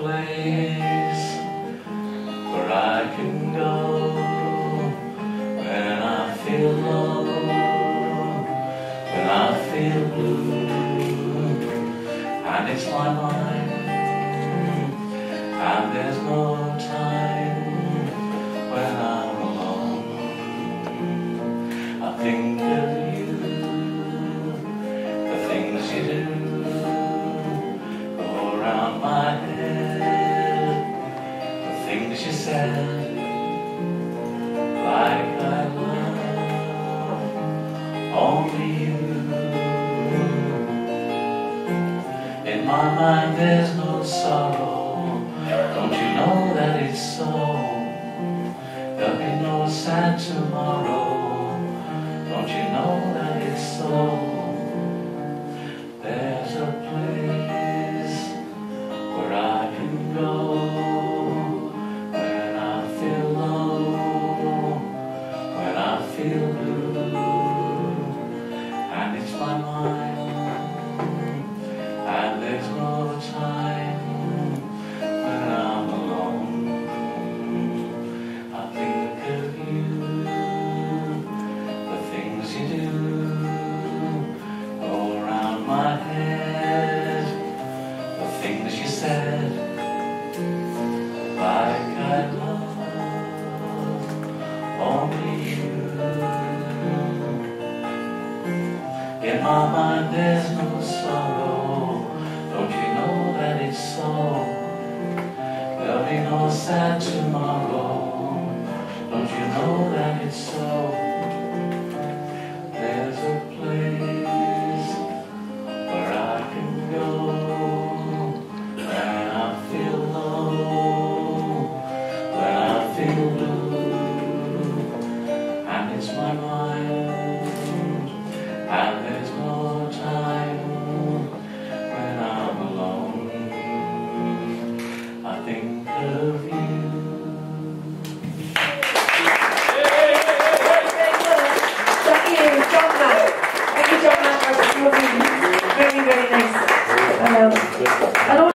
place where I can go when I feel low, when I feel blue, and it's my mind, and there's no time you said, like I love only you. In my mind, there's no sorrow. Don't you know that it's so? There'll be no sad tomorrow. Don't you know that it's so? My mind, In my mind, there's no sorrow. Don't you know that it's so? There'll be no sad tomorrow. Don't you know that it's so? There's a place where I can go when I feel low, when I feel blue, and it's my mind. Amém.